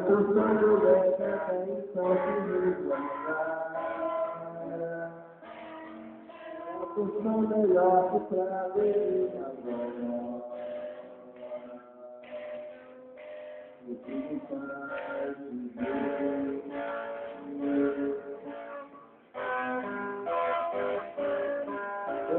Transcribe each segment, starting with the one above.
porção do dessa canção que me A porção melhor pra ver agora. O que me faz viver. Por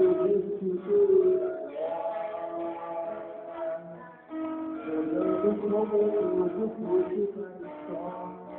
Thank you.